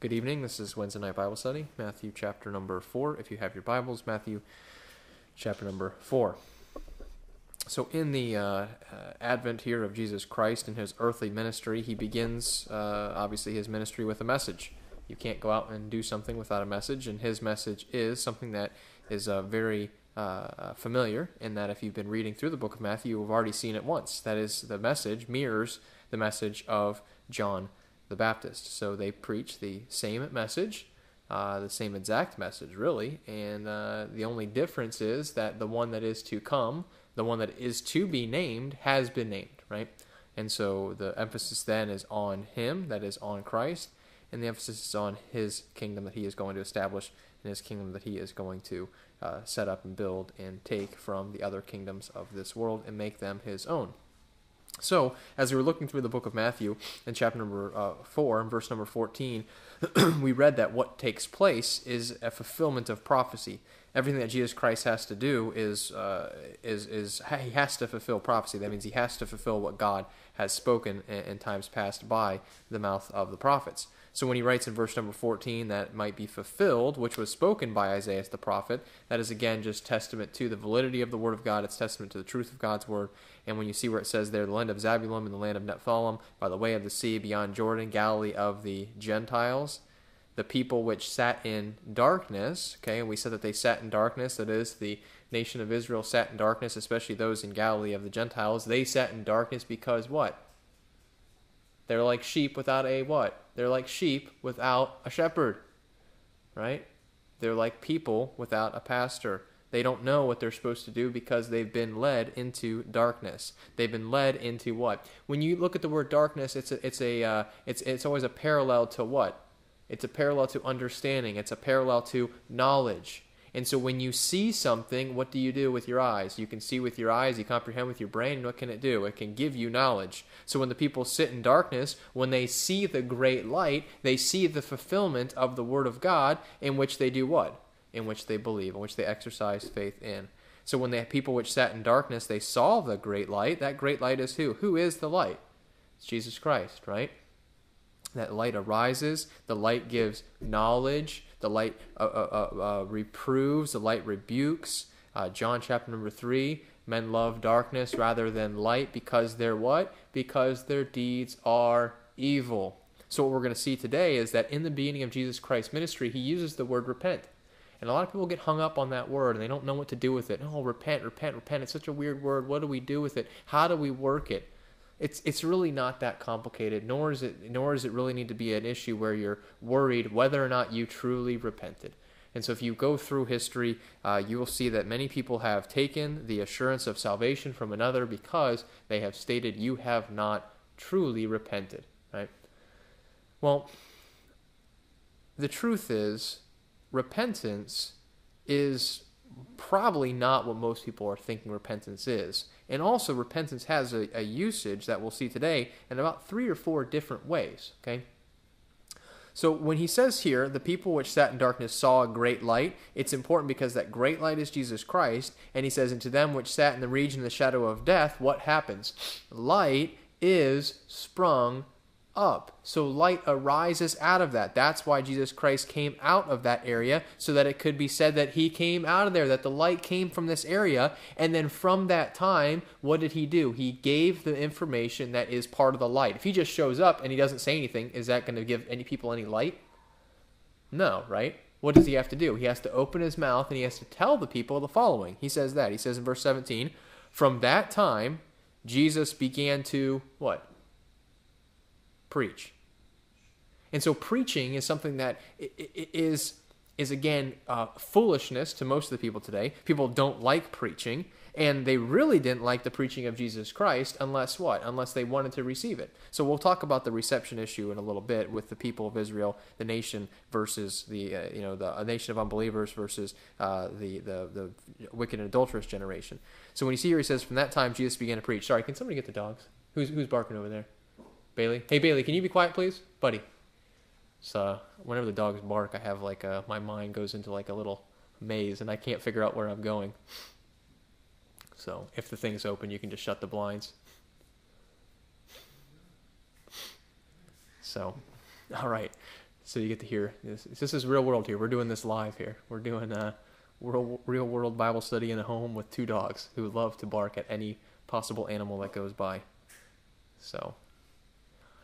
Good evening. This is Wednesday Night Bible Study, Matthew chapter number 4. If you have your Bibles, Matthew chapter number 4. So, in the uh, uh, advent here of Jesus Christ and his earthly ministry, he begins, uh, obviously, his ministry with a message. You can't go out and do something without a message, and his message is something that is uh, very uh, familiar, in that if you've been reading through the book of Matthew, you've already seen it once. That is, the message mirrors the message of John the Baptist. So they preach the same message, uh, the same exact message, really. And uh, the only difference is that the one that is to come, the one that is to be named, has been named, right? And so the emphasis then is on him, that is on Christ, and the emphasis is on his kingdom that he is going to establish and his kingdom that he is going to uh, set up and build and take from the other kingdoms of this world and make them his own. So, as we were looking through the book of Matthew in chapter number uh, 4 and verse number 14, we read that what takes place is a fulfillment of prophecy. Everything that Jesus Christ has to do is, uh, is, is he has to fulfill prophecy. That means he has to fulfill what God has spoken in, in times past by the mouth of the prophets. So when he writes in verse number 14 that might be fulfilled, which was spoken by Isaiah the prophet, that is again just testament to the validity of the word of God. It's testament to the truth of God's word. And when you see where it says there, the land of Zabulon and the land of Nephthalim, by the way of the sea beyond Jordan, Galilee of the Gentiles, the people which sat in darkness, okay, and we said that they sat in darkness, that is, the nation of Israel sat in darkness, especially those in Galilee of the Gentiles. They sat in darkness because what? They're like sheep without a what? They're like sheep without a shepherd, right? They're like people without a pastor. They don't know what they're supposed to do because they've been led into darkness. They've been led into what? When you look at the word darkness, it's a, it's a uh, it's it's always a parallel to what? It's a parallel to understanding. It's a parallel to knowledge. And so when you see something, what do you do with your eyes? You can see with your eyes, you comprehend with your brain, what can it do? It can give you knowledge. So when the people sit in darkness, when they see the great light, they see the fulfillment of the Word of God, in which they do what? In which they believe, in which they exercise faith in. So when the people which sat in darkness, they saw the great light, that great light is who? Who is the light? It's Jesus Christ, right? That light arises, the light gives knowledge, the light uh, uh, uh, uh, reproves, the light rebukes. Uh, John chapter number 3 men love darkness rather than light because they're what? Because their deeds are evil. So, what we're going to see today is that in the beginning of Jesus Christ's ministry, he uses the word repent. And a lot of people get hung up on that word and they don't know what to do with it. Oh, repent, repent, repent. It's such a weird word. What do we do with it? How do we work it? It's it's really not that complicated nor is it nor does it really need to be an issue where you're worried whether or not you truly repented. And so if you go through history uh, you will see that many people have taken the assurance of salvation from another because they have stated you have not truly repented right? Well the truth is repentance is probably not what most people are thinking repentance is and also, repentance has a, a usage that we'll see today in about three or four different ways. Okay? So when he says here, the people which sat in darkness saw a great light, it's important because that great light is Jesus Christ. And he says, And to them which sat in the region of the shadow of death, what happens? Light is sprung up. So light arises out of that. That's why Jesus Christ came out of that area, so that it could be said that he came out of there, that the light came from this area. And then from that time, what did he do? He gave the information that is part of the light. If he just shows up and he doesn't say anything, is that going to give any people any light? No, right? What does he have to do? He has to open his mouth and he has to tell the people the following. He says that. He says in verse 17, From that time, Jesus began to what? Preach. And so preaching is something that is is again uh, foolishness to most of the people today. People don't like preaching, and they really didn't like the preaching of Jesus Christ unless what? Unless they wanted to receive it. So we'll talk about the reception issue in a little bit with the people of Israel, the nation versus the uh, you know the nation of unbelievers versus uh, the, the the wicked and adulterous generation. So when you see here, he says, "From that time Jesus began to preach." Sorry, can somebody get the dogs? Who's who's barking over there? Bailey. Hey Bailey, can you be quiet, please, buddy? So whenever the dogs bark, I have like a, my mind goes into like a little maze, and I can't figure out where I'm going. So if the thing's open, you can just shut the blinds. So, all right. So you get to hear this. This is real world here. We're doing this live here. We're doing a real, real world Bible study in a home with two dogs who love to bark at any possible animal that goes by. So,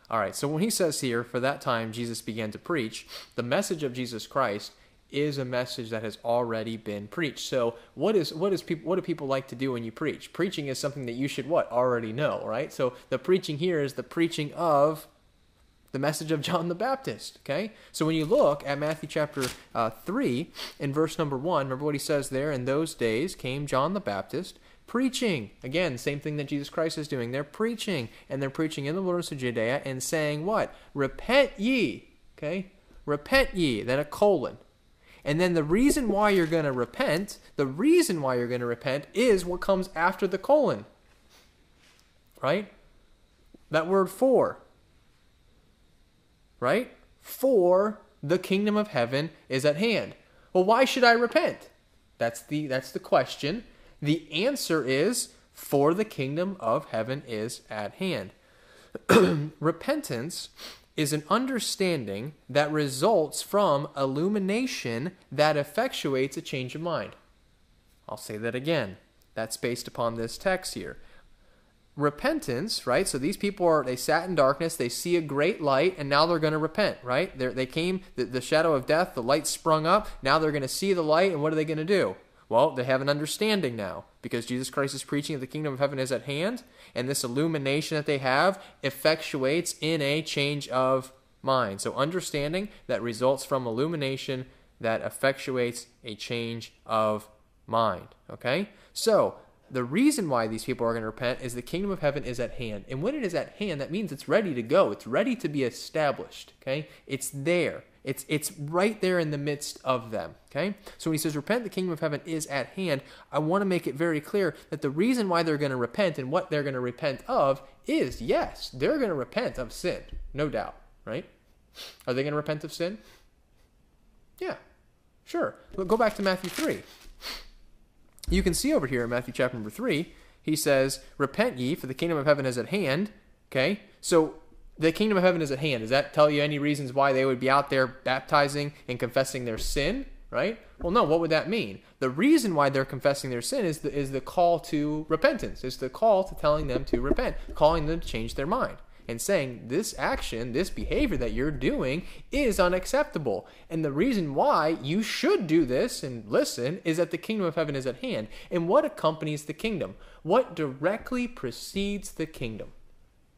all right. So when he says here, for that time Jesus began to preach, the message of Jesus Christ is a message that has already been preached. So what is what is people what do people like to do when you preach? Preaching is something that you should what already know, right? So the preaching here is the preaching of the message of John the Baptist. Okay, so when you look at Matthew chapter uh, three in verse number one, remember what he says there. In those days came John the Baptist preaching again, same thing that Jesus Christ is doing. They're preaching, and they're preaching in the wilderness of Judea and saying what? Repent ye. Okay, repent ye. Then a colon. And then the reason why you're going to repent, the reason why you're going to repent is what comes after the colon. Right? That word for right? For the kingdom of heaven is at hand. Well, why should I repent? That's the that's the question. The answer is for the kingdom of heaven is at hand. Repentance is an understanding that results from illumination that effectuates a change of mind. I'll say that again. That's based upon this text here repentance, right? So these people are they sat in darkness, they see a great light, and now they're going to repent, right? They're, they came the, the shadow of death, the light sprung up. Now they're going to see the light, and what are they going to do? Well, they have an understanding now because Jesus Christ is preaching that the kingdom of heaven is at hand, and this illumination that they have effectuates in a change of mind. So understanding that results from illumination that effectuates a change of mind. Okay? So the reason why these people are going to repent is the kingdom of heaven is at hand. And when it is at hand, that means it's ready to go. It's ready to be established. Okay? It's there. It's it's right there in the midst of them. Okay? So when he says repent, the kingdom of heaven is at hand, I want to make it very clear that the reason why they're going to repent and what they're going to repent of is yes, they're going to repent of sin. No doubt. Right? Are they going to repent of sin? Yeah. Sure. Go back to Matthew 3 you can see over here in Matthew chapter number 3, he says, Repent ye, for the kingdom of heaven is at hand. Okay? So the kingdom of heaven is at hand. Does that tell you any reasons why they would be out there baptizing and confessing their sin? Right? Well, no. What would that mean? The reason why they're confessing their sin is the, is the call to repentance. It's the call to telling them to repent, calling them to change their mind and saying this action, this behavior that you're doing is unacceptable. And the reason why you should do this and listen is that the kingdom of heaven is at hand. And what accompanies the kingdom? What directly precedes the kingdom?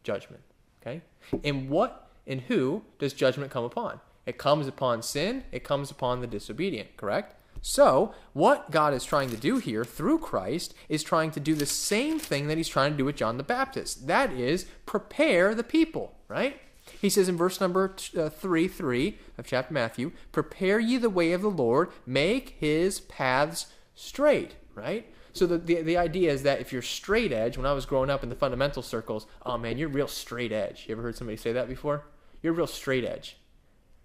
Judgment. Okay? And what and who does judgment come upon? It comes upon sin, it comes upon the disobedient, correct? So, what God is trying to do here through Christ is trying to do the same thing that he's trying to do with John the Baptist. That is, prepare the people, right? He says in verse number uh, 3 3 of chapter Matthew, Prepare ye the way of the Lord, make his paths straight, right? So the, the, the idea is that if you're straight edge, when I was growing up in the fundamental circles, oh man, you're real straight edge. You ever heard somebody say that before? You're real straight edge.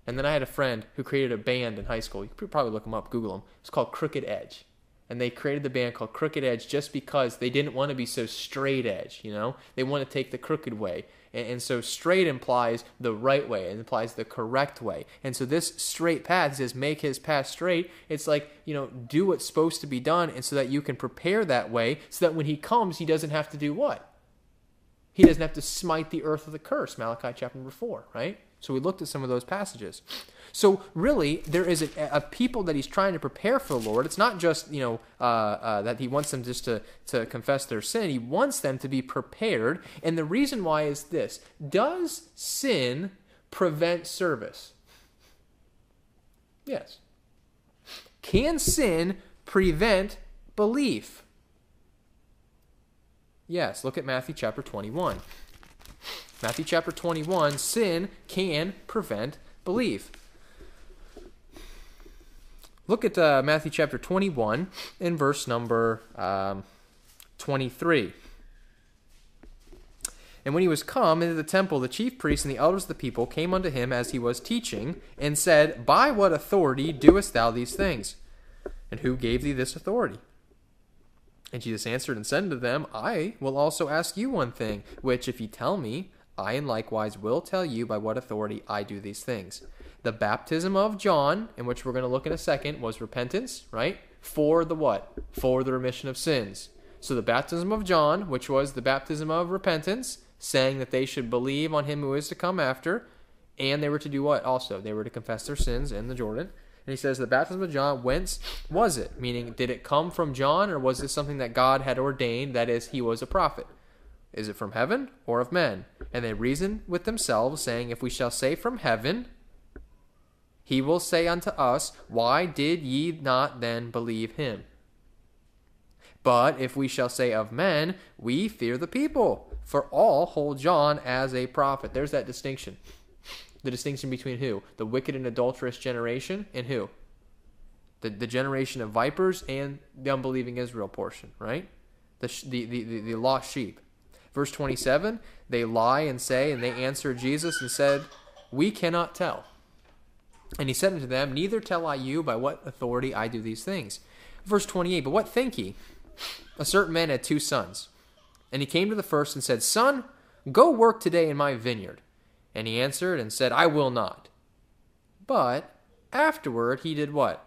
And then I had a friend who created a band in high school. You could probably look them up, Google them. It's called Crooked Edge. And they created the band called Crooked Edge just because they didn't want to be so straight edge, you know? They want to take the crooked way. And, and so straight implies the right way, it implies the correct way. And so this straight path says make his path straight. It's like, you know, do what's supposed to be done and so that you can prepare that way so that when he comes, he doesn't have to do what? He doesn't have to smite the earth with a curse, Malachi chapter number 4, right? So we looked at some of those passages. So really, there is a, a, people that he's trying to prepare for the Lord. It's not just you know uh, uh, that he wants them just to to confess their sin. He wants them to be prepared. And the reason why is this: Does sin prevent service? Yes. Can sin prevent belief? Yes. Look at Matthew chapter twenty-one. Matthew chapter 21, sin can prevent belief. Look at uh, Matthew chapter 21 in verse number um, 23. And when he was come into the temple, the chief priests and the elders of the people came unto him as he was teaching, and said, By what authority doest thou these things? And who gave thee this authority? And Jesus answered and said unto them, I will also ask you one thing, which if ye tell me, I and likewise will tell you by what authority I do these things. The baptism of John, in which we're going to look in a second, was repentance, right? For the what? For the remission of sins. So the baptism of John, which was the baptism of repentance, saying that they should believe on him who is to come after, and they were to do what also? They were to confess their sins in the Jordan. And he says, The baptism of John, whence was it? Meaning, did it come from John, or was this something that God had ordained, that is, he was a prophet? Is it from heaven or of men? And they reason with themselves, saying, If we shall say from heaven, he will say unto us, Why did ye not then believe him? But if we shall say of men, we fear the people, for all hold John as a prophet. There's that distinction. The distinction between who? The wicked and adulterous generation, and who? The, the generation of vipers and the unbelieving Israel portion, right? The, the, the, the, lost sheep. Verse 27 they lie and say, and they answered Jesus and said, We cannot tell. And he said unto them, Neither tell I you by what authority I do these things. Verse 28 But what think ye? A certain man had two sons. And he came to the first and said, Son, go work today in my vineyard. And he answered and said, I will not. But afterward he did what?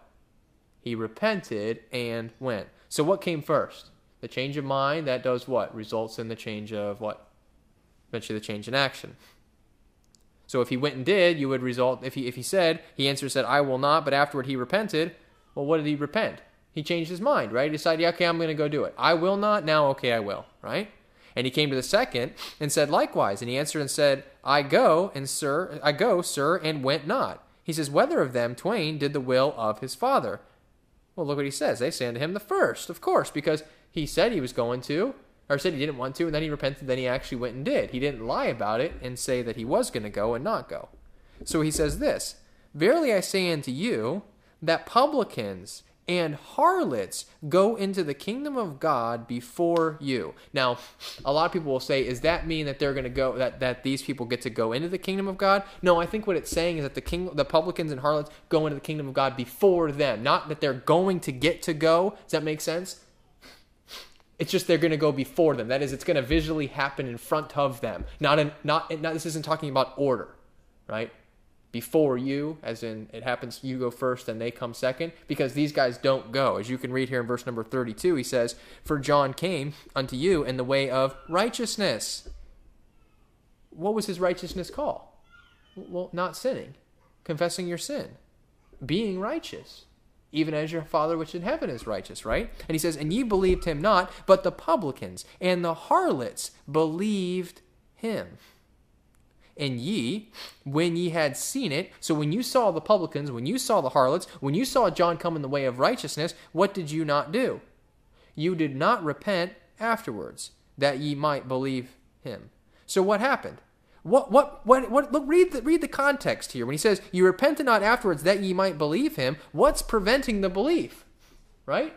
He repented and went. So what came first? The change of mind that does what? Results in the change of what? Eventually the change in action. So if he went and did, you would result if he if he said, he answered said, I will not, but afterward he repented, well what did he repent? He changed his mind, right? He decided, yeah, okay, I'm gonna go do it. I will not, now okay I will, right? And he came to the second and said likewise. And he answered and said, I go, and sir, I go, sir, and went not. He says, Whether of them twain did the will of his father? Well, look what he says. They say unto him the first, of course, because he said he was going to, or said he didn't want to, and then he repented, then he actually went and did. He didn't lie about it and say that he was going to go and not go. So he says this Verily I say unto you, that publicans and harlots go into the kingdom of God before you. Now, a lot of people will say, "Is that mean that they're going to go that that these people get to go into the kingdom of God? No, I think what it's saying is that the king the publicans and harlots go into the kingdom of God before them, not that they're going to get to go. Does that make sense? It's just they're going to go before them. That is, it's going to visually happen in front of them. Not in not, not this isn't talking about order, right? Before you, as in it happens, you go first and they come second, because these guys don't go. As you can read here in verse number 32, he says, For John came unto you in the way of righteousness. What was his righteousness call? Well, not sinning, confessing your sin, being righteous, even as your Father which in heaven is righteous, right? And he says, And ye believed him not, but the publicans and the harlots believed him. And ye, when ye had seen it, so when you saw the publicans, when you saw the harlots, when you saw John come in the way of righteousness, what did you not do? You did not repent afterwards, that ye might believe him. So what happened? What what what what look read the read the context here. When he says, You repented not afterwards that ye might believe him, what's preventing the belief? Right?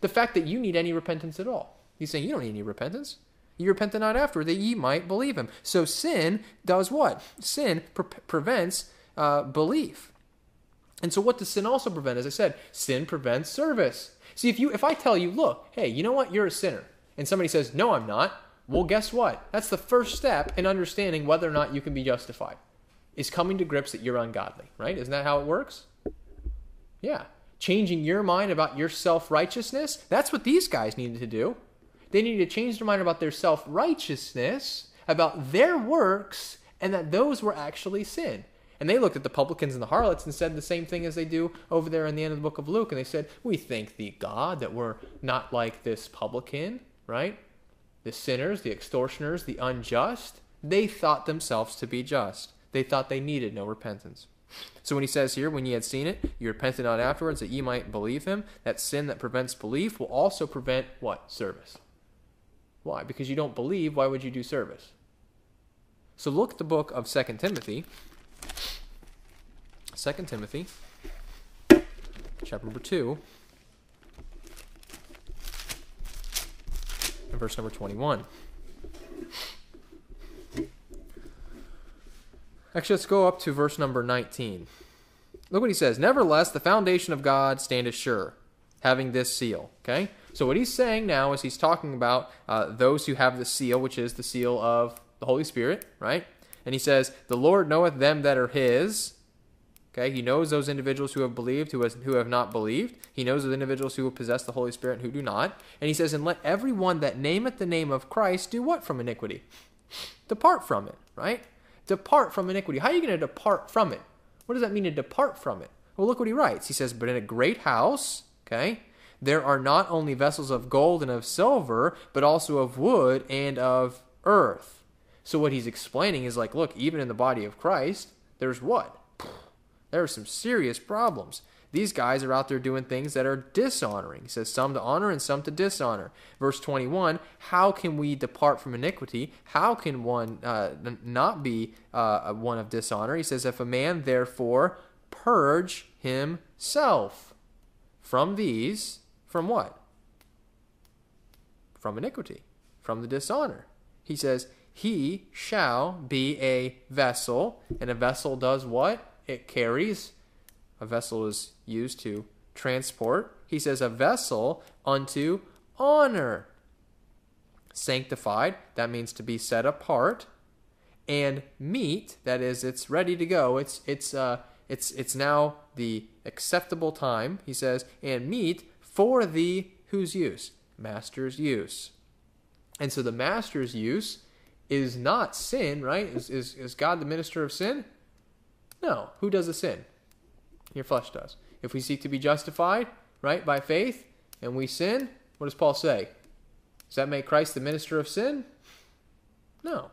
The fact that you need any repentance at all. He's saying you don't need any repentance. Ye repented not after, that ye might believe him. So sin does what? Sin pre- prevents uh, belief. And so what does sin also prevent? As I said, sin prevents service. See, if you if I tell you, look, hey, you know what? You're a sinner. And somebody says, no, I'm not. Well, guess what? That's the first step in understanding whether or not you can be justified. Is coming to grips that you're ungodly, right? Isn't that how it works? Yeah. Changing your mind about your self righteousness, that's what these guys needed to do. They need to change their mind about their self righteousness, about their works, and that those were actually sin. And they looked at the publicans and the harlots and said the same thing as they do over there in the end of the book of Luke. And they said, We thank thee, God, that we're not like this publican, right? The sinners, the extortioners, the unjust. They thought themselves to be just. They thought they needed no repentance. So when he says here, when ye had seen it, you repented not afterwards that ye might believe him, that sin that prevents belief will also prevent what? Service. Why? Because you don't believe, why would you do service? So look at the book of 2 Timothy. 2 Timothy, chapter number 2, and verse number 21. Actually, let's go up to verse number 19. Look what he says. Nevertheless, the foundation of God standeth sure, having this seal. Okay? So what he's saying now is he's talking about uh, those who have the seal, which is the seal of the Holy Spirit, right? And he says, The Lord knoweth them that are his. Okay, he knows those individuals who have believed, who, has, who have not believed. He knows those individuals who possess the Holy Spirit and who do not. And he says, And let everyone that nameth the name of Christ do what from iniquity? Depart from it, right? Depart from iniquity. How are you going to depart from it? What does that mean to depart from it? Well, look what he writes. He says, But in a great house, okay, there are not only vessels of gold and of silver, but also of wood and of earth. So what he's explaining is like, look, even in the body of Christ, there's what? There are some serious problems. These guys are out there doing things that are dishonoring. He says some to honor and some to dishonor. Verse 21 How can we depart from iniquity? How can one uh, not be uh, one of dishonor? He says, If a man therefore purge himself from these, from what? From iniquity, from the dishonor. He says, He shall be a vessel, and a vessel does what? It carries. A vessel is used to transport. He says, A vessel unto honor. Sanctified, that means to be set apart. And meet, that is, it's ready to go. It's it's uh it's it's now the acceptable time, he says, and meet for the whose use? Master's use. And so the master's use is not sin, right? Is, is, is God the minister of sin? No. Who does the sin? Your flesh does. If we seek to be justified, right, by faith, and we sin, what does Paul say? Does that make Christ the minister of sin? No.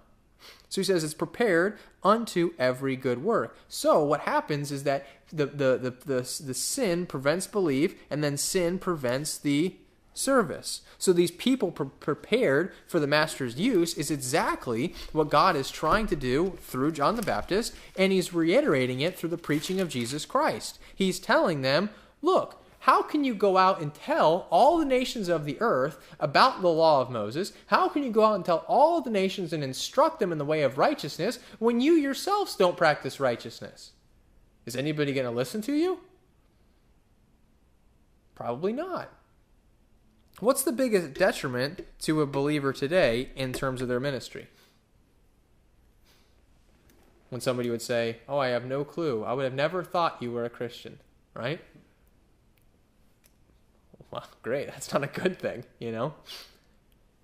So he says it's prepared unto every good work. So what happens is that the, the, the, the, the sin prevents belief, and then sin prevents the service. So these people pre- prepared for the master's use is exactly what God is trying to do through John the Baptist, and he's reiterating it through the preaching of Jesus Christ. He's telling them, look, how can you go out and tell all the nations of the earth about the law of Moses? How can you go out and tell all the nations and instruct them in the way of righteousness when you yourselves don't practice righteousness? Is anybody going to listen to you? Probably not. What's the biggest detriment to a believer today in terms of their ministry? When somebody would say, Oh, I have no clue. I would have never thought you were a Christian, right? Well, great. That's not a good thing, you know.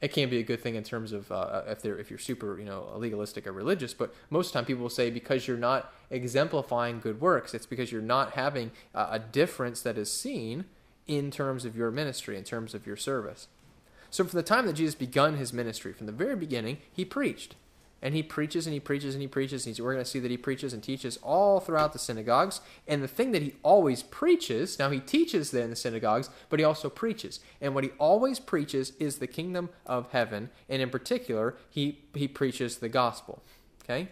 It can be a good thing in terms of uh, if they're if you're super you know legalistic or religious, but most of the time people will say because you're not exemplifying good works, it's because you're not having a difference that is seen in terms of your ministry, in terms of your service. So from the time that Jesus begun his ministry, from the very beginning, he preached and he preaches and he preaches and he preaches. And we're going to see that he preaches and teaches all throughout the synagogues. And the thing that he always preaches, now he teaches there in the synagogues, but he also preaches. And what he always preaches is the kingdom of heaven. And in particular, he, he preaches the gospel. Okay?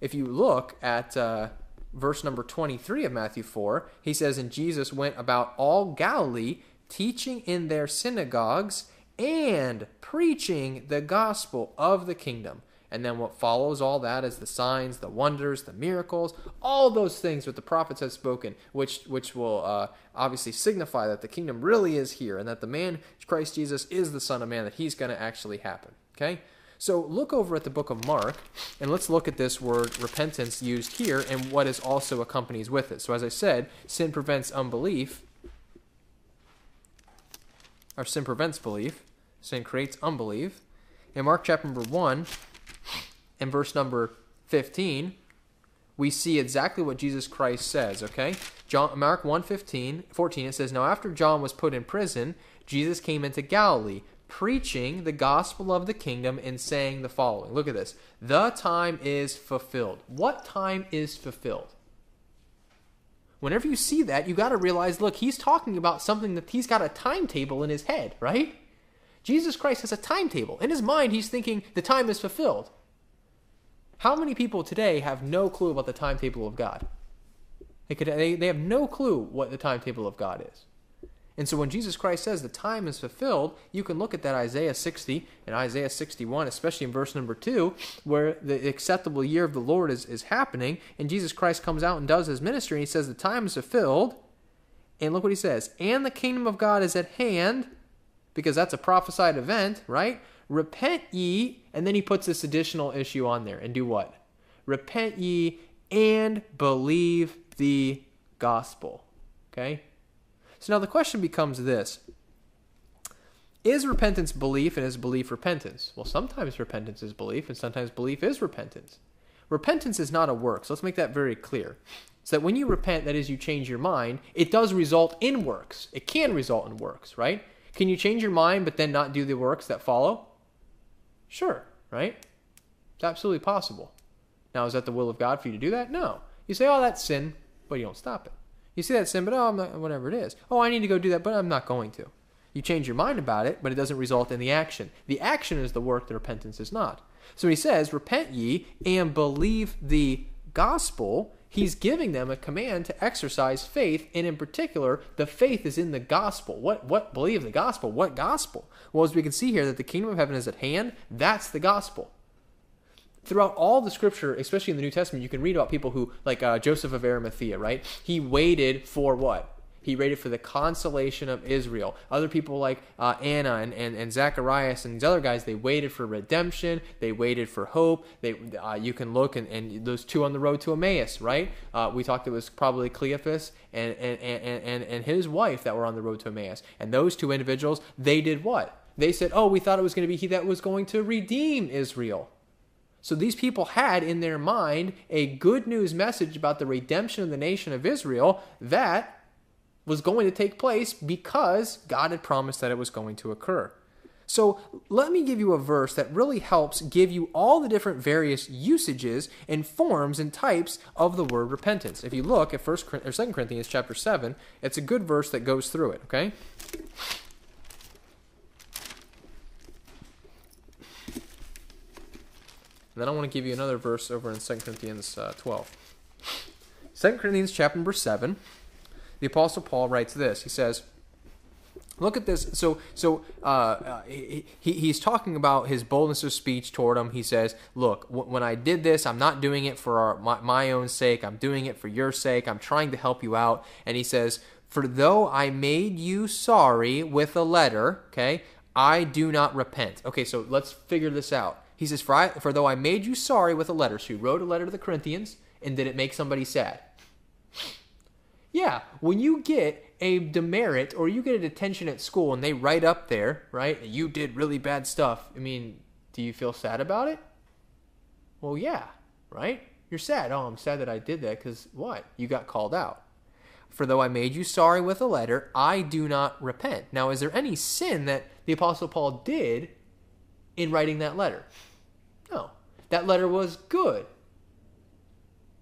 If you look at uh, verse number 23 of Matthew 4, he says, And Jesus went about all Galilee, teaching in their synagogues and preaching the gospel of the kingdom and then what follows all that is the signs, the wonders, the miracles, all those things that the prophets have spoken, which which will uh, obviously signify that the kingdom really is here, and that the man Christ Jesus is the Son of Man, that He's going to actually happen. Okay. So look over at the book of Mark, and let's look at this word repentance used here and what is also accompanies with it. So as I said, sin prevents unbelief, or sin prevents belief. Sin creates unbelief. In Mark chapter number 1, in verse number 15, we see exactly what Jesus Christ says, okay? John, Mark 1:15, 14 it says, "Now after John was put in prison, Jesus came into Galilee, preaching the gospel of the kingdom and saying the following. Look at this. The time is fulfilled. What time is fulfilled? Whenever you see that, you got to realize, look, he's talking about something that he's got a timetable in his head, right? Jesus Christ has a timetable. In his mind, he's thinking the time is fulfilled. How many people today have no clue about the timetable of God? They, could, they, they have no clue what the timetable of God is. And so when Jesus Christ says the time is fulfilled, you can look at that Isaiah 60 and Isaiah 61, especially in verse number 2, where the acceptable year of the Lord is, is happening, and Jesus Christ comes out and does his ministry, and he says the time is fulfilled. And look what he says And the kingdom of God is at hand. because that's a prophesied event, right? Repent ye, and then he puts this additional issue on there and do what? Repent ye and believe the gospel. Okay? So now the question becomes this Is repentance belief and is belief repentance? Well, sometimes repentance is belief and sometimes belief is repentance. Repentance is not a work, so let's make that very clear. So that when you repent, that is, you change your mind, it does result in works. It can result in works, right? Can you change your mind but then not do the works that follow? Sure, right? It's absolutely possible. Now, is that the will of God for you to do that? No. You say, oh, that's sin, but you don't stop it. You see that sin, but oh, I'm not, whatever it is. Oh, I need to go do that, but I'm not going to. You change your mind about it, but it doesn't result in the action. The action is the work, the repentance is not. So he says, Repent ye and believe the gospel. He's giving them a command to exercise faith, and in particular, the faith is in the gospel. What what believe the gospel? What gospel? Well, as we can see here, that the kingdom of heaven is at hand, that's the gospel throughout all the scripture, especially in the New Testament, you can read about people who, like uh, Joseph of Arimathea, right? He waited for what? He waited for the consolation of Israel. Other people like uh, Anna and, and, and Zacharias and these other guys, they waited for redemption. They waited for hope. They, uh, you can look and, and those two on the road to Emmaus, right? Uh, we talked it was probably Cleophas and, and, and, and, and his wife that were on the road to Emmaus. And those two individuals, they did what? They said, oh, we thought it was going to be he that was going to redeem Israel. So these people had in their mind a good news message about the redemption of the nation of Israel that was going to take place because God had promised that it was going to occur. So let me give you a verse that really helps give you all the different various usages and forms and types of the word repentance. If you look at First or Second Corinthians chapter seven, it's a good verse that goes through it. Okay. And then I want to give you another verse over in 2 Corinthians uh, 12. 2 Corinthians chapter number 7, the Apostle Paul writes this. He says, Look at this. So, so uh, uh, he, he's talking about his boldness of speech toward him. He says, "Look, when I did this, I'm not doing it for our, my, my own sake. I'm doing it for your sake. I'm trying to help you out." And he says, "For though I made you sorry with a letter, okay, I do not repent." Okay, so let's figure this out. He says, for, I, for though I made you sorry with a letter. So he wrote a letter to the Corinthians, and did it make somebody sad? Yeah, when you get a demerit or you get a detention at school and they write up there, right, you did really bad stuff, I mean, do you feel sad about it? Well, yeah, right? You're sad. Oh, I'm sad that I did that because what? You got called out. For though I made you sorry with a letter, I do not repent. Now, is there any sin that the Apostle Paul did in writing that letter? No. That letter was good.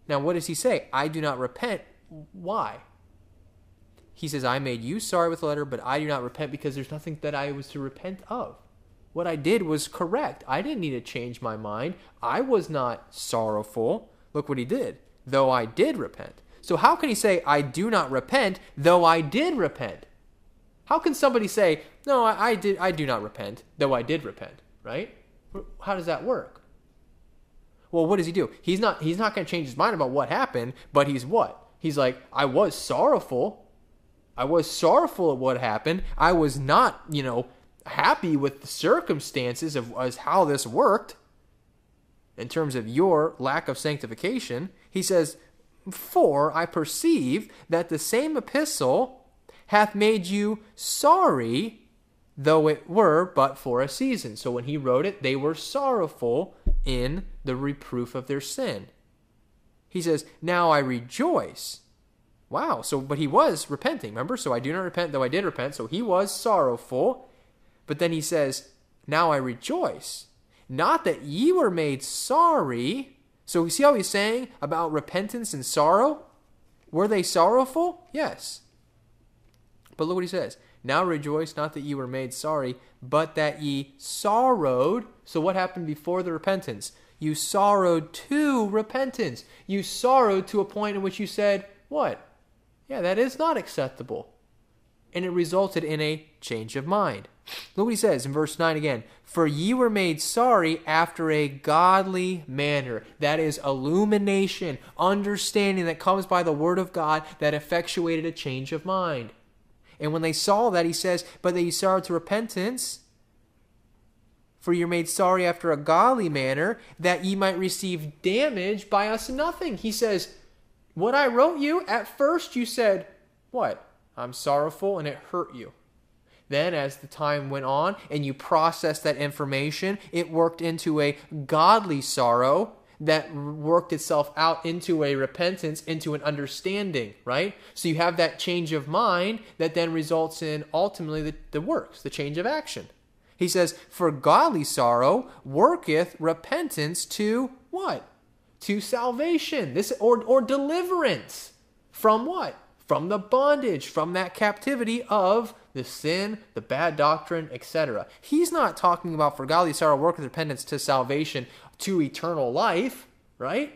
Now, what does he say? I do not repent. Why? He says, I made you sorry with the letter, but I do not repent because there's nothing that I was to repent of. What I did was correct. I didn't need to change my mind. I was not sorrowful. Look what he did, though I did repent. So, how can he say, I do not repent, though I did repent? How can somebody say, No, I, I did, I do not repent, though I did repent? right? How does that work? Well, what does he do? He's not he's not going to change his mind about what happened, but he's what? He's like, I was sorrowful. I was sorrowful at what happened. I was not, you know, happy with the circumstances of as how this worked in terms of your lack of sanctification. He says, For I perceive that the same epistle hath made you sorry though it were but for a season. So when he wrote it, they were sorrowful in the reproof of their sin. He says, Now I rejoice. Wow. So, but he was repenting, remember? So I do not repent, though I did repent. So he was sorrowful. But then he says, Now I rejoice. Not that ye were made sorry. So we see how he's saying about repentance and sorrow? Were they sorrowful? Yes. But look what he says. Now rejoice not that ye were made sorry, but that ye sorrowed. So what happened before the repentance? You sorrowed to repentance. You sorrowed to a point in which you said, What? Yeah, that is not acceptable. And it resulted in a change of mind. Look what he says in verse 9 again. For ye were made sorry after a godly manner. That is illumination, understanding that comes by the word of God that effectuated a change of mind. And when they saw that, he says, But they sorrowed to repentance, for you're made sorry after a godly manner, that ye might receive damage by us nothing. He says, What I wrote you, at first you said, What? I'm sorrowful and it hurt you. Then, as the time went on and you processed that information, it worked into a godly sorrow that worked itself out into a repentance, into an understanding, right? So you have that change of mind that then results in ultimately the, the works, the change of action. He says, For godly sorrow worketh repentance to what? To salvation. This or or deliverance. From what? From the bondage, from that captivity of the sin, the bad doctrine, etc. He's not talking about for godly sorrow worketh repentance to salvation to eternal life, right?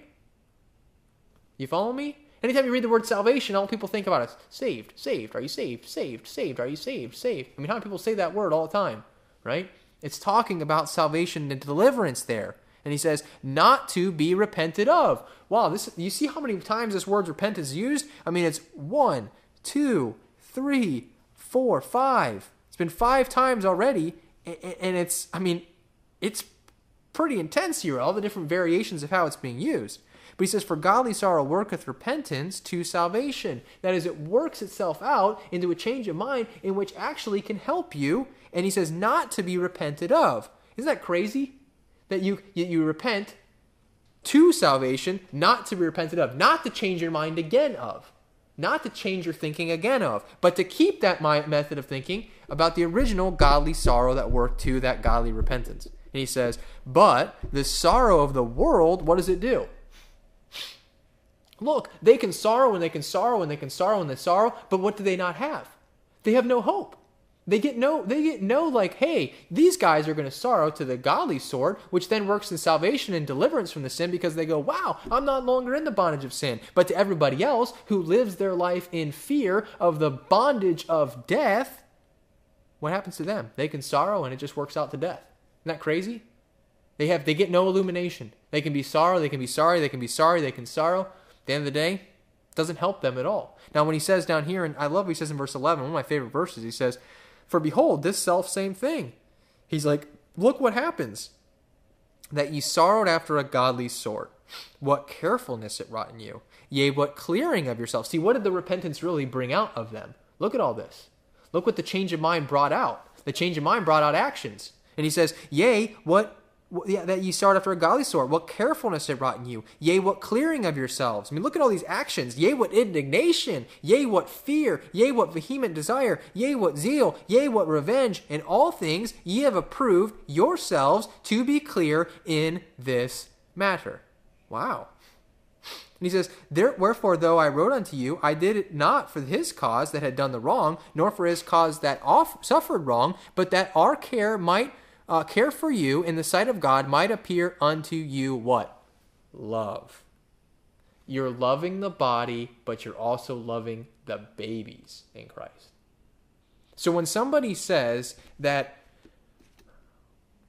You follow me? Anytime you read the word salvation, all people think about is saved, saved, are you saved, saved, saved, are you saved, saved. I mean, how many people say that word all the time? Right? It's talking about salvation and deliverance there. And he says, not to be repented of. Wow, this you see how many times this word repent is used? I mean, it's one, two, three, four, five. It's been five times already, and it's, I mean, it's pretty intense here, all the different variations of how it's being used. But he says, For godly sorrow worketh repentance to salvation. That is, it works itself out into a change of mind in which actually can help you. And he says, not to be repented of. Isn't that crazy? That you, you, you repent to salvation, not to be repented of, not to change your mind again of, not to change your thinking again of, but to keep that method of thinking about the original godly sorrow that worked to that godly repentance. And he says, but the sorrow of the world, what does it do? Look, they can sorrow and they can sorrow and they can sorrow and they sorrow, but what do they not have? They have no hope. They get no they get no like, hey, these guys are going to sorrow to the godly sword, which then works in salvation and deliverance from the sin because they go, "Wow, I'm not longer in the bondage of sin." But to everybody else who lives their life in fear of the bondage of death, what happens to them? They can sorrow and it just works out to death. Isn't that crazy? They have they get no illumination. They can be sorrow, they can be sorry, they can be sorry, they can sorrow the end of the day, doesn't help them at all. Now, when he says down here, and I love what he says in verse 11, one of my favorite verses, he says, For behold, this self same thing. He's like, Look what happens. That ye sorrowed after a godly sort. What carefulness it wrought in you. Yea, what clearing of yourself. See, what did the repentance really bring out of them? Look at all this. Look what the change of mind brought out. The change of mind brought out actions. And he says, Yea, what yeah, that ye start after a godly sort. What carefulness it wrought in you. Yea, what clearing of yourselves. I mean, look at all these actions. Yea, what indignation. Yea, what fear. Yea, what vehement desire. Yea, what zeal. Yea, what revenge. In all things ye have approved yourselves to be clear in this matter. Wow. And he says, There Wherefore, though I wrote unto you, I did it not for his cause that had done the wrong, nor for his cause that off suffered wrong, but that our care might uh, care for you in the sight of God might appear unto you what? Love. You're loving the body, but you're also loving the babies in Christ. So when somebody says that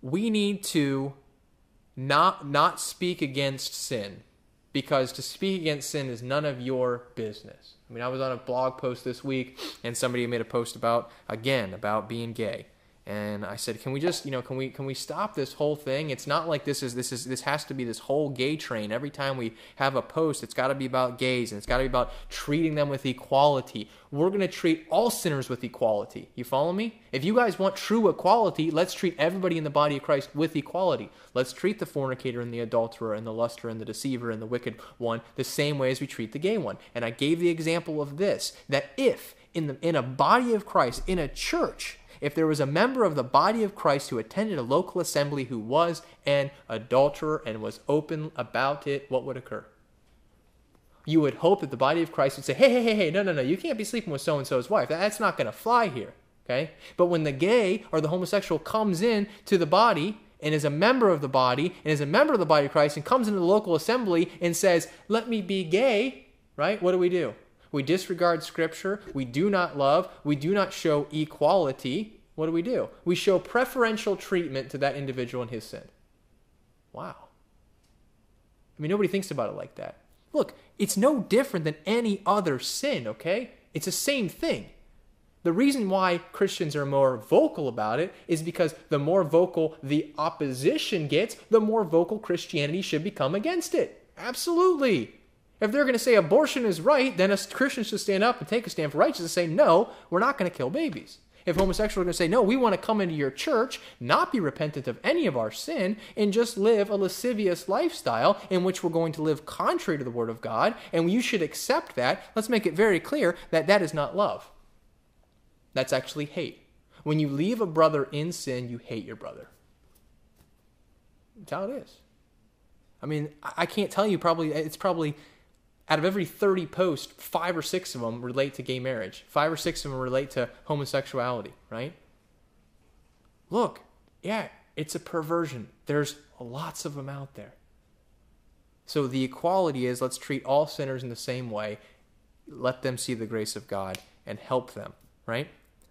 we need to not not speak against sin because to speak against sin is none of your business. I mean, I was on a blog post this week and somebody made a post about again about being gay and I said, "Can we just, you know, can we can we stop this whole thing? It's not like this is this is this has to be this whole gay train. Every time we have a post, it's got to be about gays and it's got to be about treating them with equality. We're going to treat all sinners with equality. You follow me? If you guys want true equality, let's treat everybody in the body of Christ with equality. Let's treat the fornicator and the adulterer and the luster and the deceiver and the wicked one the same way as we treat the gay one. And I gave the example of this that if in the in a body of Christ, in a church, if there was a member of the body of Christ who attended a local assembly who was an adulterer and was open about it, what would occur? You would hope that the body of Christ would say, hey, hey, hey, hey, no, no, no, you can't be sleeping with so and so's wife. That's not going to fly here. Okay? But when the gay or the homosexual comes in to the body and is a member of the body and is a member of the body of Christ and comes into the local assembly and says, let me be gay, right? What do we do? We disregard Scripture. We do not love. We do not show equality. What do we do? We show preferential treatment to that individual in his sin. Wow. I mean, nobody thinks about it like that. Look, it's no different than any other sin, okay? It's the same thing. The reason why Christians are more vocal about it is because the more vocal the opposition gets, the more vocal Christianity should become against it. Absolutely. If they're going to say abortion is right, then a Christian should stand up and take a stand for righteousness and say, no, we're not going to kill babies. If homosexuals are going to say, no, we want to come into your church, not be repentant of any of our sin, and just live a lascivious lifestyle in which we're going to live contrary to the Word of God, and you should accept that, let's make it very clear that that is not love. That's actually hate. When you leave a brother in sin, you hate your brother. That's how it is. I mean, I can't tell you probably, it's probably out of every 30 posts, five or six of them relate to gay marriage. Five or six of them relate to homosexuality, right? Look, yeah, it's a perversion. There's lots of them out there. So the equality is let's treat all sinners in the same way, let them see the grace of God, and help them, right?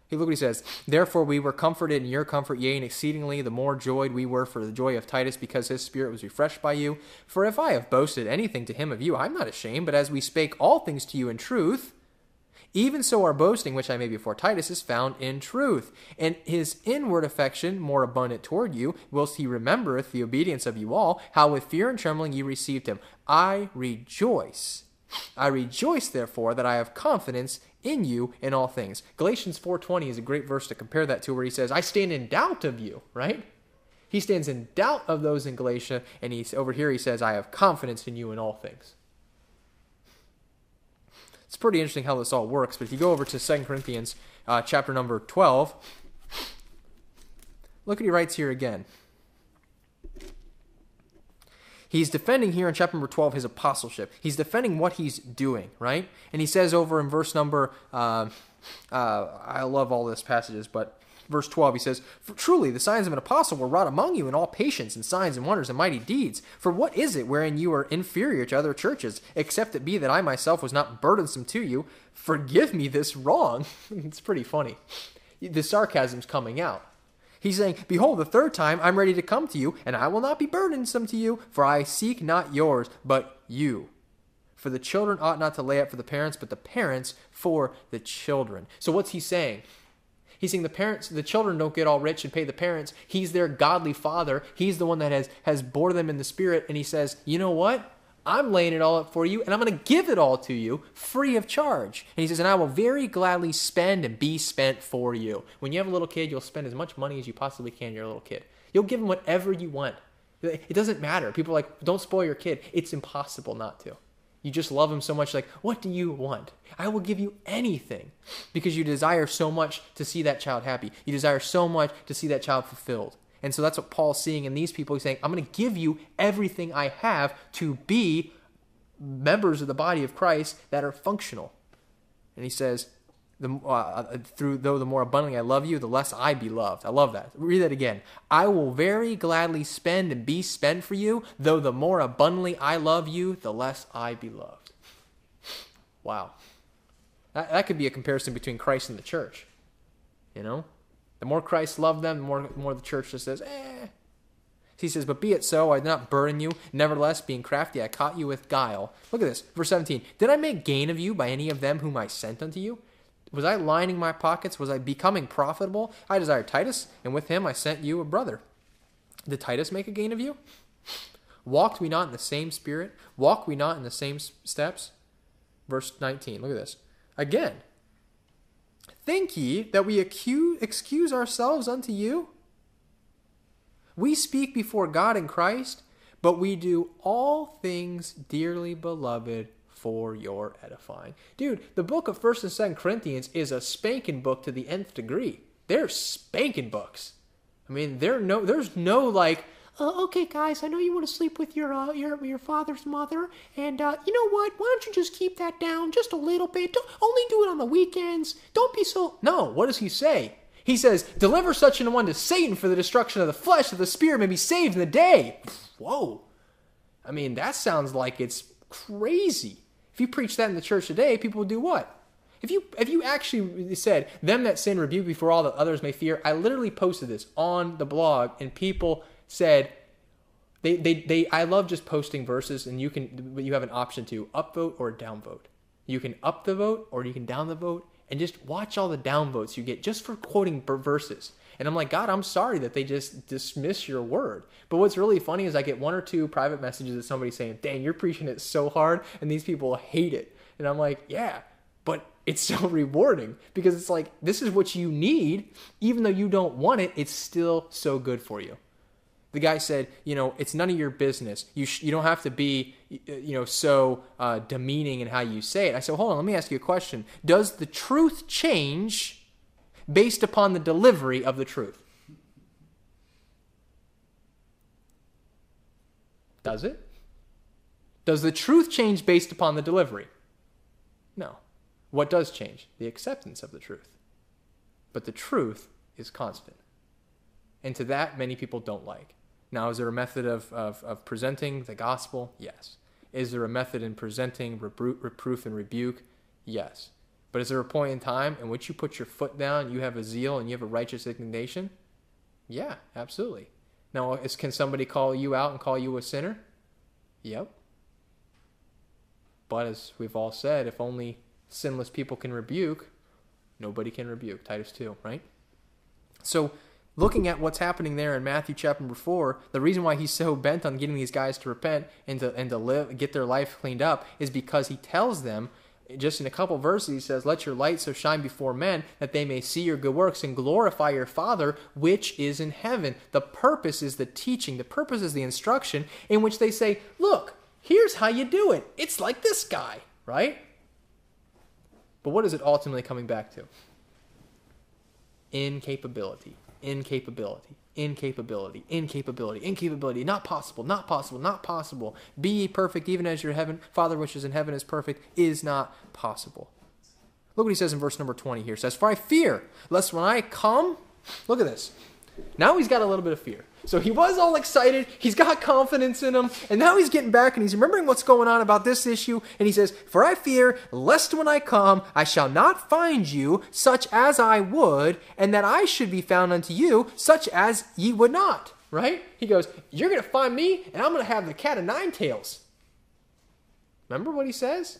Hey, look what he says. Therefore, we were comforted in your comfort, yea, and exceedingly the more joyed we were for the joy of Titus, because his spirit was refreshed by you. For if I have boasted anything to him of you, I'm not ashamed, but as we spake all things to you in truth, even so our boasting, which I made before Titus, is found in truth. And his inward affection, more abundant toward you, whilst he remembereth the obedience of you all, how with fear and trembling ye received him. I rejoice. I rejoice, therefore, that I have confidence in you in all things. Galatians 4:20 is a great verse to compare that to where he says, "I stand in doubt of you," right? He stands in doubt of those in Galatia and he's over here he says, "I have confidence in you in all things." It's pretty interesting how this all works, but if you go over to 2 Corinthians uh, chapter number 12, look what he writes here again. He's defending here in chapter number 12 his apostleship. He's defending what he's doing, right? And he says over in verse number, uh, uh, I love all this passages, but verse 12 he says, Truly the signs of an apostle were wrought among you in all patience and signs and wonders and mighty deeds. For what is it wherein you are inferior to other churches, except it be that I myself was not burdensome to you? Forgive me this wrong. it's pretty funny. The sarcasm's coming out. He's saying, Behold, the third time I'm ready to come to you, and I will not be burdensome to you, for I seek not yours, but you. For the children ought not to lay up for the parents, but the parents for the children. So what's he saying? He's saying the parents, the children don't get all rich and pay the parents. He's their godly father. He's the one that has has bore them in the spirit, and he says, you know what? I'm laying it all up for you, and I'm going to give it all to you free of charge. And he says, and I will very gladly spend and be spent for you. When you have a little kid, you'll spend as much money as you possibly can your little kid. You'll give them whatever you want. It doesn't matter. People are like, don't spoil your kid. It's impossible not to. You just love him so much, like, what do you want? I will give you anything because you desire so much to see that child happy. You desire so much to see that child fulfilled. And so that's what Paul's seeing in these people. He's saying, I'm going to give you everything I have to be members of the body of Christ that are functional. And he says, the, uh, uh, through though the more abundantly I love you, the less I be loved. I love that. Read that again. I will very gladly spend and be spent for you, though the more abundantly I love you, the less I be loved. Wow. That, that could be a comparison between Christ and the church. You know? The more Christ loved them, the more, more the church just says, eh. He says, But be it so, I did not burden you. Nevertheless, being crafty, I caught you with guile. Look at this, verse 17. Did I make gain of you by any of them whom I sent unto you? Was I lining my pockets? Was I becoming profitable? I desired Titus, and with him I sent you a brother. Did Titus make a gain of you? Walked we not in the same spirit? Walk we not in the same steps? Verse 19, look at this. Again, Think ye that we accuse, excuse ourselves unto you? We speak before God in Christ, but we do all things dearly beloved for your edifying. Dude, the book of 1st and 2nd Corinthians is a spanking book to the nth degree. They're spanking books. I mean, no there's no like uh, okay, guys, I know you want to sleep with your uh, your your father's mother, and uh, you know what? Why don't you just keep that down just a little bit? Don't, only do it on the weekends. Don't be so. No, what does he say? He says, "Deliver such an one to Satan for the destruction of the flesh, that the spirit may be saved in the day." Whoa, I mean, that sounds like it's crazy. If you preach that in the church today, people would do what? If you if you actually said, "Them that sin rebuke before all that others may fear," I literally posted this on the blog, and people said they, they, they I love just posting verses and you can you have an option to upvote or downvote. You can up the vote or you can down the vote and just watch all the downvotes you get just for quoting verses. And I'm like, God, I'm sorry that they just dismiss your word. But what's really funny is I get one or two private messages of somebody saying, dang, you're preaching it so hard, and these people hate it. And I'm like, yeah, but it's so rewarding because it's like, this is what you need. Even though you don't want it, it's still so good for you. The guy said, you know, it's none of your business. You, sh- you don't have to be, you know, so uh, demeaning in how you say it. I said, hold on, let me ask you a question. Does the truth change based upon the delivery of the truth. Does it? Does the truth change based upon the delivery? No. What does change? The acceptance of the truth. But the truth is constant. And to that, many people don't like. Now, is there a method of, of, of presenting the gospel? Yes. Is there a method in presenting reproof and rebuke? Yes. But is there a point in time in which you put your foot down, you have a zeal, and you have a righteous indignation? Yeah, absolutely. Now, is, can somebody call you out and call you a sinner? Yep. But as we've all said, if only sinless people can rebuke, nobody can rebuke. Titus 2, right? So, looking at what's happening there in Matthew chapter number 4, the reason why he's so bent on getting these guys to repent and to, and to live, get their life cleaned up is because he tells them just in a couple verses, he says, Let your light so shine before men that they may see your good works and glorify your Father which is in heaven. The purpose is the teaching, the purpose is the instruction in which they say, Look, here's how you do it. It's like this guy, right? But what is it ultimately coming back to? Incapability, incapability, incapability, incapability, incapability, not possible, not possible, not possible. Be perfect, even as your heaven Father which is in heaven is perfect, is not possible. Look what he says in verse number 20 here. It says, For I fear, lest when I come, look at this. Now he's got a little bit of fear. So he was all excited. He's got confidence in him. And now he's getting back and he's remembering what's going on about this issue. And he says, For I fear, lest when I come, I shall not find you such as I would, and that I should be found unto you such as ye would not. Right? He goes, You're going to find me, and I'm going to have the cat of nine tails. Remember what he says?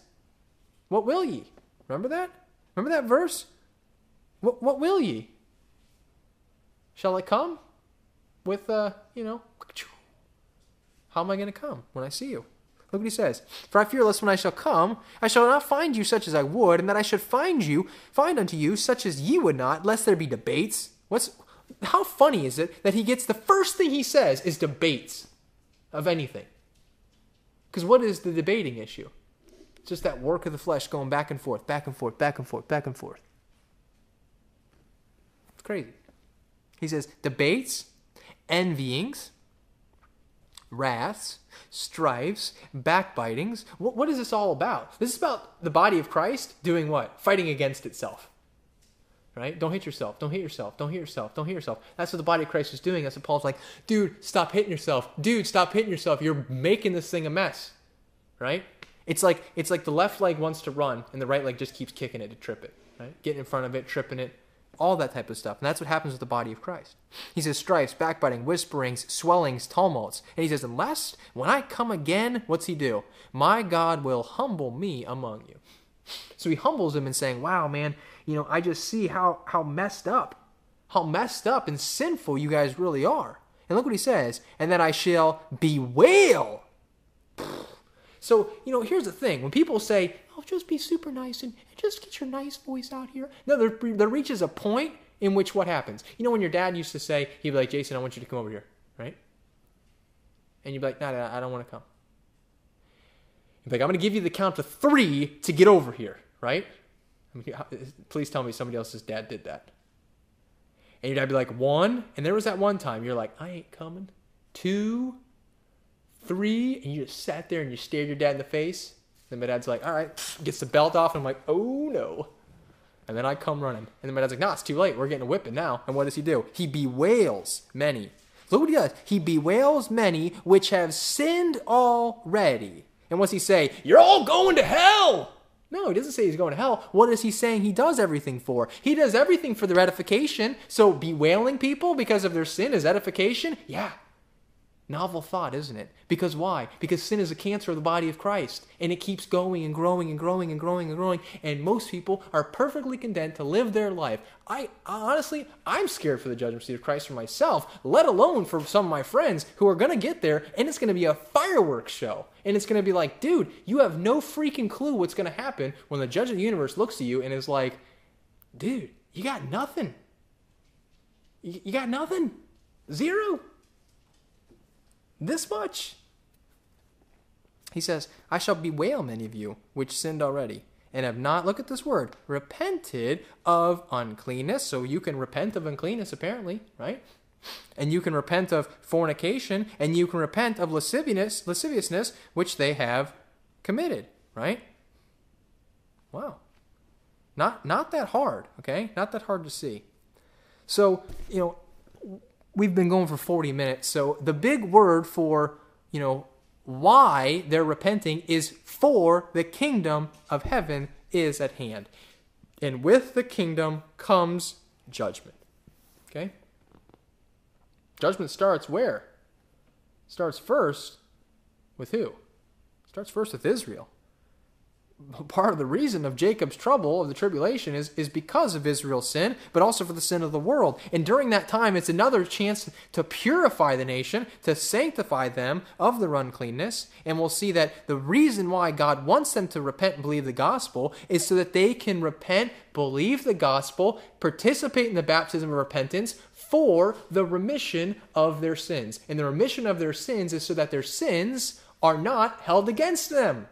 What will ye? Remember that? Remember that verse? What, what will ye? Shall I come? With, uh, you know, how am I going to come when I see you? Look what he says. For I fear lest when I shall come, I shall not find you such as I would, and that I should find you, find unto you such as ye would not, lest there be debates. What's how funny is it that he gets the first thing he says is debates of anything? Because what is the debating issue? It's just that work of the flesh going back and forth, back and forth, back and forth, back and forth. It's crazy. He says, debates envyings, wraths, strifes, backbitings. What, what is this all about? This is about the body of Christ doing what? Fighting against itself. Right? Don't hit yourself. Don't hit yourself. Don't hit yourself. Don't hit yourself. That's what the body of Christ is doing. That's what Paul's like, dude, stop hitting yourself. Dude, stop hitting yourself. You're making this thing a mess. Right? It's like it's like the left leg wants to run and the right leg just keeps kicking it to trip it. Right? Getting in front of it, tripping it, all that type of stuff. And that's what happens with the body of Christ. He says strifes, backbiting, whisperings, swellings, tumults. And he says, unless when I come again, what's he do? My God will humble me among you. So he humbles him and saying, wow, man, you know, I just see how, how messed up, how messed up and sinful you guys really are. And look what he says, and that I shall bewail. So, you know, here's the thing. When people say, just be super nice and, just get your nice voice out here. No, there, there reaches a point in which what happens? You know, when your dad used to say, he'd be like, Jason, I want you to come over here, right? And you'd be like, no, no, I don't want to come. He'd be like, I'm going to give you the count to three to get over here, right? I mean, please tell me somebody else's dad did that. And your dad would be like, one, and there was that one time you're like, I ain't coming. Two, three, and you just sat there and you stared your dad in the face. Then my dad's like, all right, gets the belt off, and I'm like, oh no. And then I come running. And then my dad's like, nah, it's too late. We're getting a whipping now. And what does he do? He bewails many. Look what he does. He bewails many which have sinned already. And what's he say? You're all going to hell. No, he doesn't say he's going to hell. What is he saying he does everything for? He does everything for their edification. So bewailing people because of their sin is edification? Yeah. Novel thought, isn't it? Because why? Because sin is a cancer of the body of Christ, and it keeps going and growing and growing and growing and growing. And most people are perfectly content to live their life. I honestly, I'm scared for the judgment seat of Christ for myself, let alone for some of my friends who are going to get there, and it's going to be a fireworks show. And it's going to be like, dude, you have no freaking clue what's going to happen when the judge of the universe looks at you and is like, dude, you got nothing. You got nothing. Zero. This much. He says, I shall bewail many of you which sinned already and have not, look at this word, repented of uncleanness. So you can repent of uncleanness, apparently, right? And you can repent of fornication, and you can repent of lasciviousness, lasciviousness which they have committed, right? Wow. Not, not that hard, okay? Not that hard to see. So, you know, we've been going for 40 minutes. So the big word for, you know, why they're repenting is for the kingdom of heaven is at hand. And with the kingdom comes judgment. Okay? Judgment starts where? Starts first with who? Starts first with Israel part of the reason of Jacob's trouble of the tribulation is, is because of Israel's sin, but also for the sin of the world. And during that time, it's another chance to purify the nation, to sanctify them of their uncleanness. And we'll see that the reason why God wants them to repent and believe the gospel is so that they can repent, believe the gospel, participate in the baptism of repentance for the remission of their sins. And the remission of their sins is so that their sins are not held against them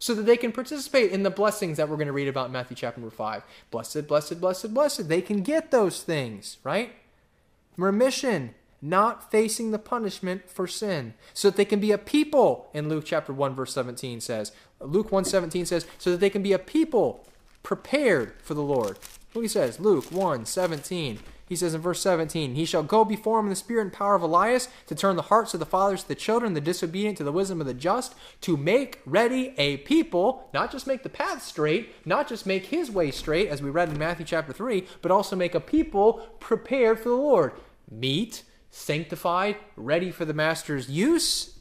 so that they can participate in the blessings that we're going to read about in Matthew chapter number 5. Blessed, blessed, blessed, blessed. They can get those things, right? Remission, not facing the punishment for sin, so that they can be a people, in Luke chapter 1, verse 17 says. Luke 1 17 says, so that they can be a people prepared for the Lord. Look he says, Luke 1 17. He says in verse 17, He shall go before him in the spirit and power of Elias to turn the hearts of the fathers to the children, the disobedient to the wisdom of the just, to make ready a people, not just make the path straight, not just make his way straight, as we read in Matthew chapter 3, but also make a people prepared for the Lord. Meet, sanctified, ready for the master's use.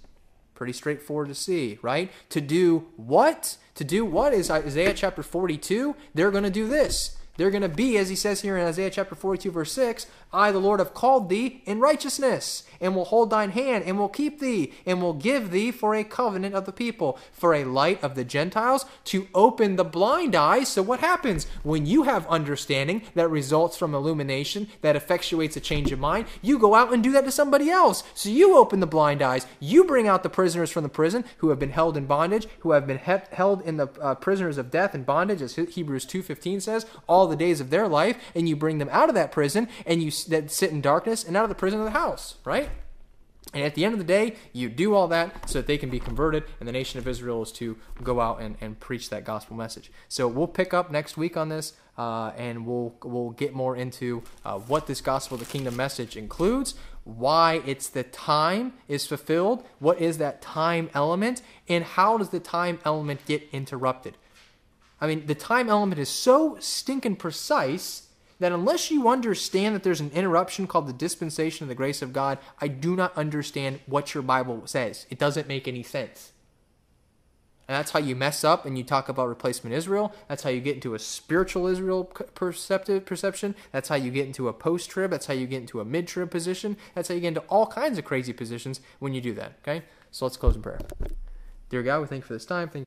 Pretty straightforward to see, right? To do what? To do what is Isaiah chapter 42? They're going to do this they're going to be, as he says here in Isaiah chapter 42, verse 6, I, the Lord, have called thee in righteousness, and will hold thine hand, and will keep thee, and will give thee for a covenant of the people, for a light of the Gentiles, to open the blind eyes. So, what happens when you have understanding that results from illumination that effectuates a change of mind? You go out and do that to somebody else. So, you open the blind eyes. You bring out the prisoners from the prison who have been held in bondage, who have been he- held in the uh, prisoners of death and bondage, as Hebrews 2.15 says, all the days of their life, and you bring them out of that prison, and you that sit in darkness and out of the prison of the house, right? And at the end of the day, you do all that so that they can be converted, and the nation of Israel is to go out and, and preach that gospel message. So we'll pick up next week on this, uh, and we'll we'll get more into uh, what this gospel of the kingdom message includes, why it's the time is fulfilled, what is that time element, and how does the time element get interrupted. I mean, the time element is so stinking precise that unless you understand that there's an interruption called the dispensation of the grace of God, I do not understand what your Bible says. It doesn't make any sense. And that's how you mess up and you talk about replacement Israel. That's how you get into a spiritual Israel perceptive perception. That's how you get into a post trib. That's how you get into a mid trib position. That's how you get into all kinds of crazy positions when you do that. Okay? So let's close in prayer. Dear God, we thank you for this time. Thank